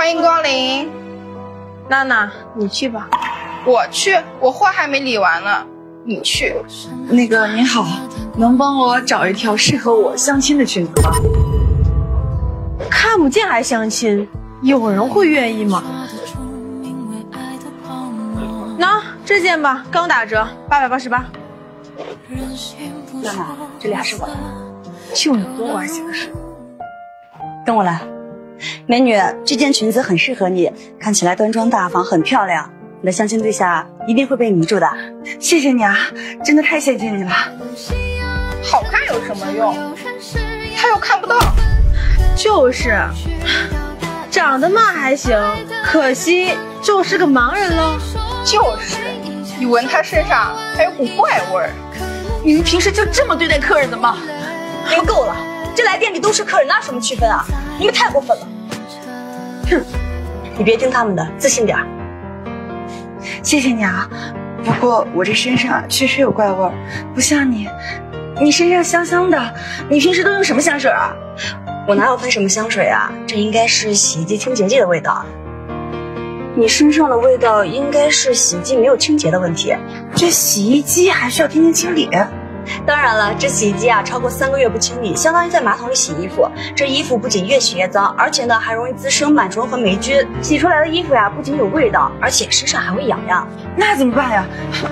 欢迎光临。娜娜，你去吧。我去，我货还没理完呢。你去。那个你好，能帮我找一条适合我相亲的裙子吗？看不见还相亲，有人会愿意吗？那这件吧，刚打折，八百八十八。娜娜，这俩是我的，就你多关心的事。跟我来，美女，这件裙子很适合你，看起来端庄大方，很漂亮。你的相亲对象一定会被迷住的。谢谢你啊，真的太谢谢你了。好看有什么用？他又看不到。就是，长得嘛还行，可惜就是个盲人喽。就是，你闻他身上还有股怪味儿。你们平时就这么对待客人的吗？你们够了，这来店里都是客人，哪有什么区分啊？你们太过分了。哼，你别听他们的，自信点。谢谢你啊，不过我这身上确实有怪味，不像你，你身上香香的。你平时都用什么香水啊？我哪有喷什么香水啊？这应该是洗衣机清洁剂的味道。你身上的味道应该是洗衣机没有清洁的问题。这洗衣机还需要天天清理？当然了，这洗衣机啊，超过三个月不清理，相当于在马桶里洗衣服。这衣服不仅越洗越脏，而且呢，还容易滋生螨虫和霉菌。洗出来的衣服呀，不仅有味道，而且身上还会痒痒。那怎么办呀？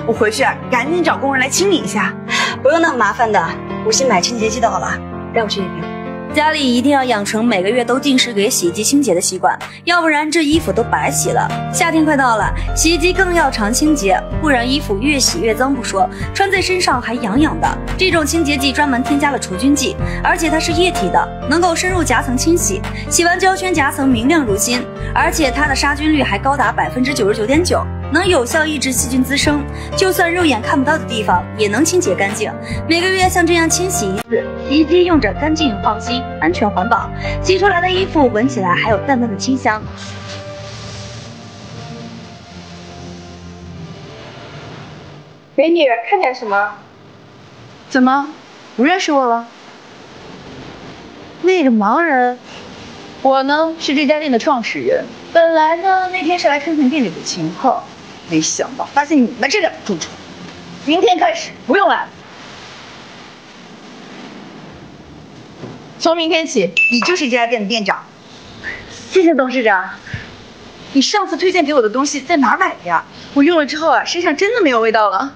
我回去赶紧找工人来清理一下。不用那么麻烦的，我新买清洁剂就好了。带我去一瓶。家里一定要养成每个月都定时给洗衣机清洁的习惯，要不然这衣服都白洗了。夏天快到了，洗衣机更要常清洁，不然衣服越洗越脏不说，穿在身上还痒痒的。这种清洁剂专门添加了除菌剂，而且它是液体的，能够深入夹层清洗，洗完胶圈夹层明亮如新，而且它的杀菌率还高达百分之九十九点九。能有效抑制细菌滋生，就算肉眼看不到的地方也能清洁干净。每个月像这样清洗一次，洗衣机用着干净放心，安全环保，洗出来的衣服闻起来还有淡淡的清香。美女，看见什么？怎么，不认识我了？那个盲人，我呢是这家店的创始人。本来呢那天是来看看店里的情况。没想到发现你们这两个蛀虫，明天开始不用来了。从明天起，你就是这家店的店长。谢谢董事长。你上次推荐给我的东西在哪买的呀？我用了之后啊，身上真的没有味道了。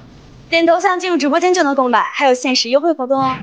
点头像进入直播间就能购买，还有限时优惠活动哦。